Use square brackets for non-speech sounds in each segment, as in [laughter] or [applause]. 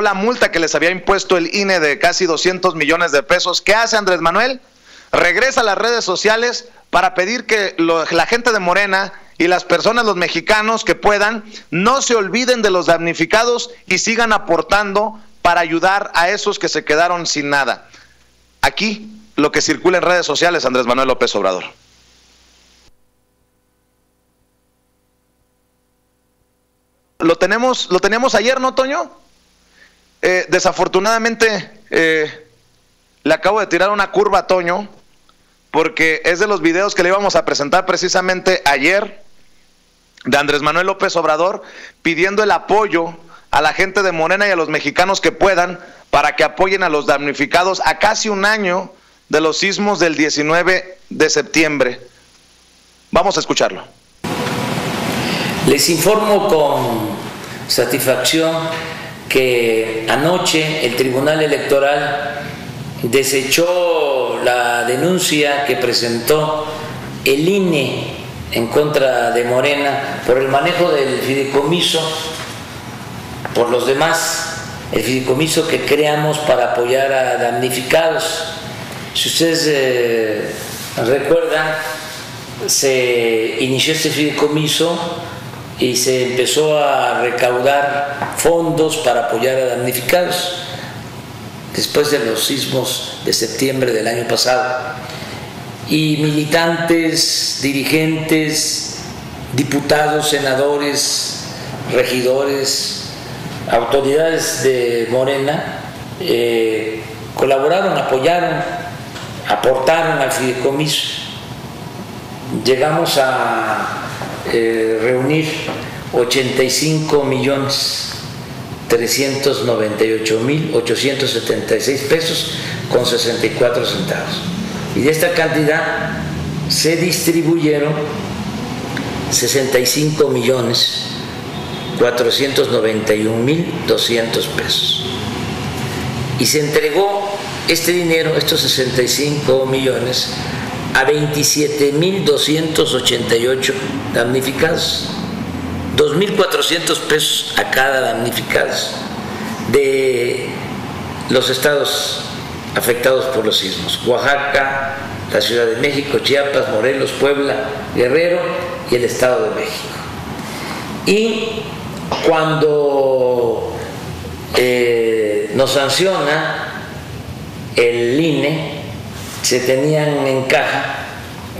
la multa que les había impuesto el INE de casi 200 millones de pesos. ¿Qué hace Andrés Manuel? Regresa a las redes sociales para pedir que la gente de Morena y las personas, los mexicanos que puedan, no se olviden de los damnificados y sigan aportando para ayudar a esos que se quedaron sin nada. Aquí lo que circula en redes sociales, Andrés Manuel López Obrador. Lo tenemos, lo teníamos ayer, ¿no, Toño? Eh, desafortunadamente, eh, le acabo de tirar una curva a Toño, porque es de los videos que le íbamos a presentar precisamente ayer de Andrés Manuel López Obrador, pidiendo el apoyo a la gente de Morena y a los mexicanos que puedan para que apoyen a los damnificados a casi un año de los sismos del 19 de septiembre. Vamos a escucharlo. Les informo con satisfacción que anoche el Tribunal Electoral desechó la denuncia que presentó el INE en contra de Morena por el manejo del fideicomiso por los demás, el fideicomiso que creamos para apoyar a damnificados. Si ustedes eh, recuerdan, se inició este fideicomiso y se empezó a recaudar fondos para apoyar a damnificados después de los sismos de septiembre del año pasado. Y militantes, dirigentes, diputados, senadores, regidores, autoridades de Morena eh, colaboraron, apoyaron, aportaron al fideicomiso. Llegamos a eh, reunir 85 millones 398 mil 876 pesos con 64 centavos. Y de esta cantidad se distribuyeron 65 millones 491 mil 200 pesos. Y se entregó este dinero, estos 65 millones, a 27 mil 288 damnificados. 2.400 pesos a cada damnificado de los estados afectados por los sismos. Oaxaca, la Ciudad de México, Chiapas, Morelos, Puebla, Guerrero y el Estado de México. Y cuando eh, nos sanciona el INE, se tenían en caja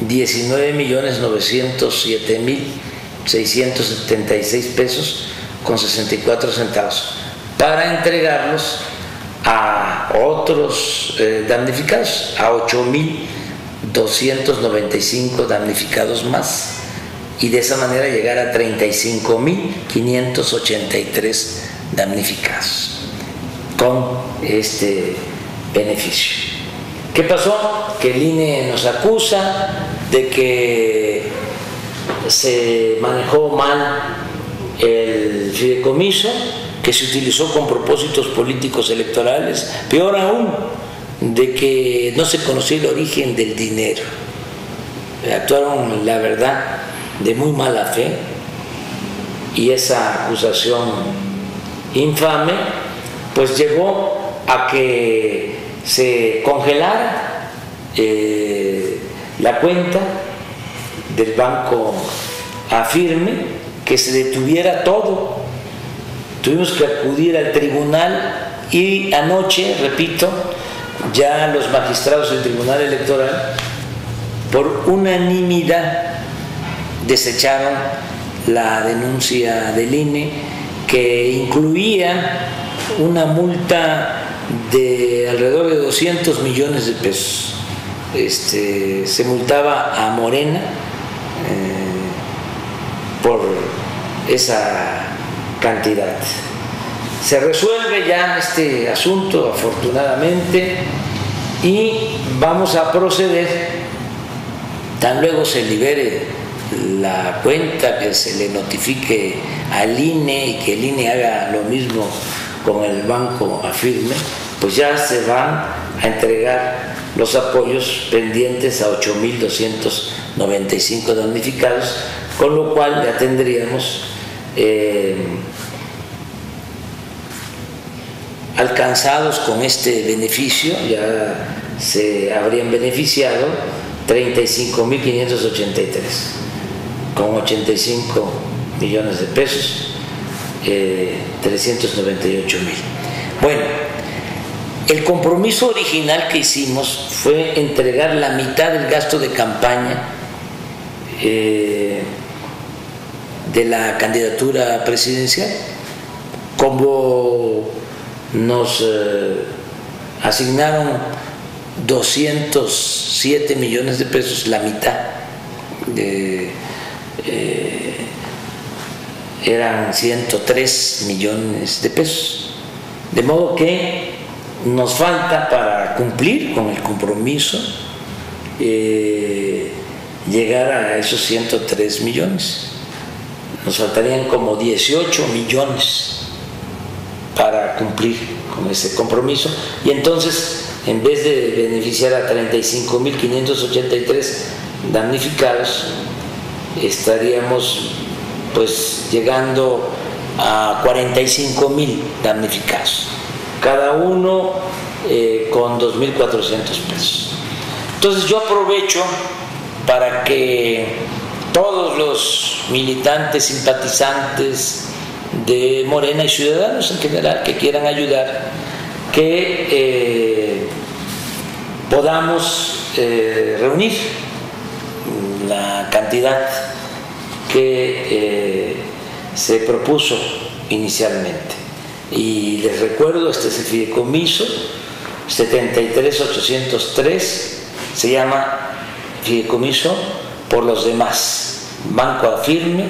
19 millones 907 mil 676 pesos con 64 centavos para entregarlos a otros eh, damnificados, a 8.295 damnificados más y de esa manera llegar a 35.583 damnificados con este beneficio. ¿Qué pasó? Que el INE nos acusa de que se manejó mal el fideicomiso, que se utilizó con propósitos políticos electorales, peor aún, de que no se conoció el origen del dinero. Actuaron, la verdad, de muy mala fe y esa acusación infame pues llegó a que se congelara eh, la cuenta del banco afirme que se detuviera todo. Tuvimos que acudir al tribunal y anoche, repito, ya los magistrados del Tribunal Electoral, por unanimidad, desecharon la denuncia del INE que incluía una multa de alrededor de 200 millones de pesos. Este, se multaba a Morena por esa cantidad. Se resuelve ya este asunto afortunadamente y vamos a proceder, tan luego se libere la cuenta, que se le notifique al INE y que el INE haga lo mismo con el banco afirme, pues ya se van a entregar los apoyos pendientes a 8.295 damnificados con lo cual ya tendríamos eh, alcanzados con este beneficio, ya se habrían beneficiado 35.583, con 85 millones de pesos, 398 eh, mil. Bueno, el compromiso original que hicimos fue entregar la mitad del gasto de campaña eh, de la candidatura presidencial, como nos eh, asignaron 207 millones de pesos, la mitad de, eh, eran 103 millones de pesos. De modo que nos falta para cumplir con el compromiso eh, llegar a esos 103 millones. Nos faltarían como 18 millones para cumplir con ese compromiso y entonces en vez de beneficiar a 35.583 damnificados, estaríamos pues llegando a 45.000 damnificados, cada uno eh, con 2.400 pesos. Entonces yo aprovecho para que todos los militantes, simpatizantes de Morena y ciudadanos en general que quieran ayudar, que eh, podamos eh, reunir la cantidad que se propuso inicialmente. Y les recuerdo, este es el fideicomiso 73803, se llama fideicomiso por los demás. Banco Afirme,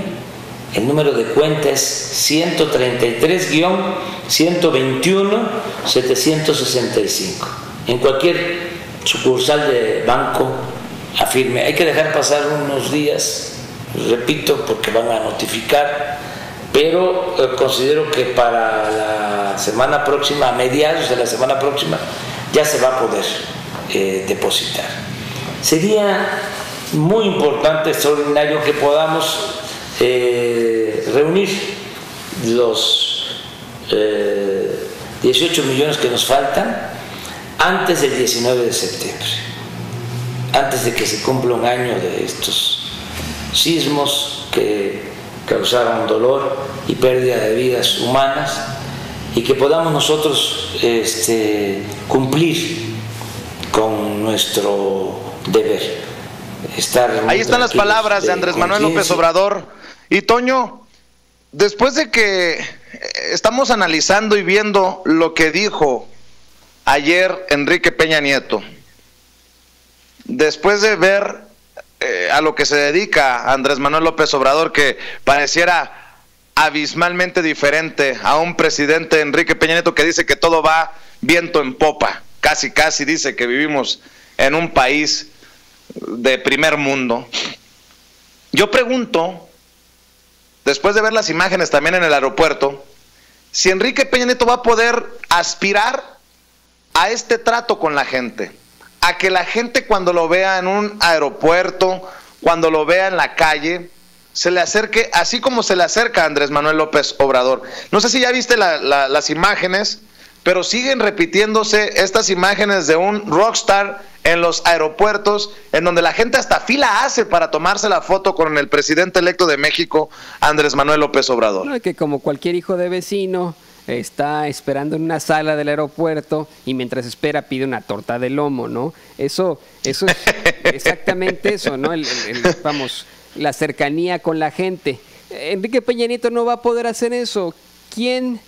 el número de cuenta es 133-121-765. En cualquier sucursal de banco afirme. Hay que dejar pasar unos días, repito, porque van a notificar, pero eh, considero que para la semana próxima, a mediados de la semana próxima, ya se va a poder eh, depositar. Sería muy importante, extraordinario que podamos eh, reunir los 18 millones que nos faltan antes del 19 de septiembre, antes de que se cumpla un año de estos sismos que causaron dolor y pérdida de vidas humanas y que podamos nosotros este, cumplir con nuestro deber. Estar Ahí están las palabras de Andrés Manuel López Obrador. Y Toño, después de que estamos analizando y viendo lo que dijo ayer Enrique Peña Nieto, después de ver eh, a lo que se dedica Andrés Manuel López Obrador, que pareciera abismalmente diferente a un presidente Enrique Peña Nieto que dice que todo va viento en popa, casi casi dice que vivimos en un país de primer mundo. Yo pregunto, después de ver las imágenes también en el aeropuerto, si Enrique Peña Nieto va a poder aspirar a este trato con la gente, a que la gente cuando lo vea en un aeropuerto, cuando lo vea en la calle, se le acerque, así como se le acerca a Andrés Manuel López Obrador. No sé si ya viste las imágenes, pero siguen repitiéndose estas imágenes de un rockstar en los aeropuertos, en donde la gente hasta fila hace para tomarse la foto con el presidente electo de México, Andrés Manuel López Obrador. Que como cualquier hijo de vecino, está esperando en una sala del aeropuerto y mientras espera pide una torta de lomo, ¿no? Eso, eso es [laughs] exactamente eso, ¿no? vamos, la cercanía con la gente. Enrique Peña Nieto no va a poder hacer eso. ¿Quién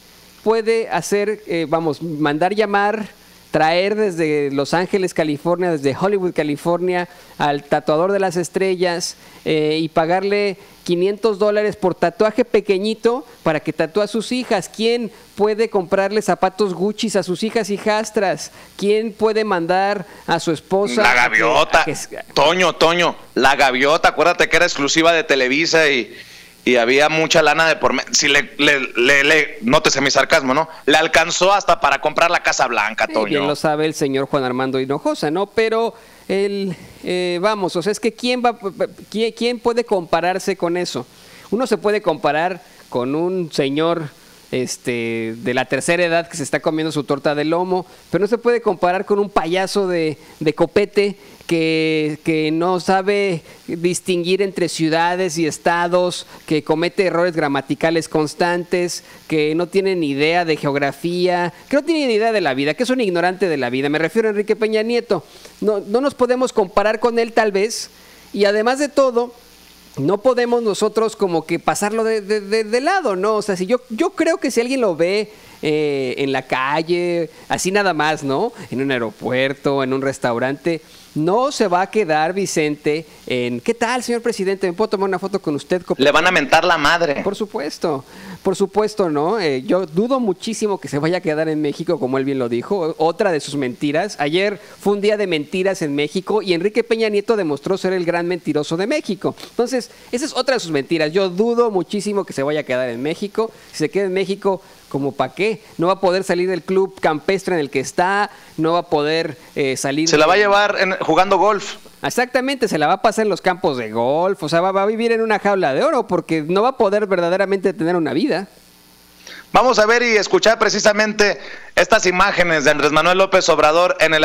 puede hacer, eh, vamos, mandar llamar traer desde Los Ángeles, California, desde Hollywood, California, al tatuador de las estrellas eh, y pagarle 500 dólares por tatuaje pequeñito para que tatúe a sus hijas. ¿Quién puede comprarle zapatos Gucci a sus hijas hijastras? ¿Quién puede mandar a su esposa? La gaviota. Toño, Toño, la gaviota, acuérdate que era exclusiva de Televisa y y había mucha lana de por si le, le, le, nótese mi sarcasmo, ¿no? Le alcanzó hasta para comprar la Casa Blanca, Toño. bien lo sabe el señor Juan Armando Hinojosa, ¿no? Pero el, eh, vamos, o sea, es que quién va, quién, puede compararse con eso. Uno se puede comparar con un señor este, de la tercera edad que se está comiendo su torta de lomo, pero no se puede comparar con un payaso de, de copete que, que, no sabe distinguir entre ciudades y estados, que comete errores gramaticales constantes, que no tiene ni idea de geografía, que no tiene ni idea de la vida, que es un ignorante de la vida. Me refiero a Enrique Peña Nieto. No, no nos podemos comparar con él tal vez. Y además de todo, no podemos nosotros como que pasarlo de, de, de, de, lado, ¿no? O sea, si yo, yo creo que si alguien lo ve eh, en la calle, así nada más, ¿no? En un aeropuerto, en un restaurante, no se va a quedar Vicente en, ¿qué tal, señor presidente? ¿Me puedo tomar una foto con usted? Le van a mentar la madre. Por supuesto, por supuesto, ¿no? Eh, yo dudo muchísimo que se vaya a quedar en México, como él bien lo dijo. Otra de sus mentiras. Ayer fue un día de mentiras en México y Enrique Peña Nieto demostró ser el gran mentiroso de México. Entonces, esa es otra de sus mentiras. Yo dudo muchísimo que se vaya a quedar en México. Si se queda en México, ¿Como para qué? No va a poder salir del club campestre en el que está, no va a poder eh, salir... Se la va a llevar en, jugando golf. Exactamente, se la va a pasar en los campos de golf, o sea, va, va, a vivir en una jaula de oro porque no va a poder verdaderamente tener una vida. Vamos a ver y escuchar precisamente estas imágenes de Andrés Manuel López Obrador en el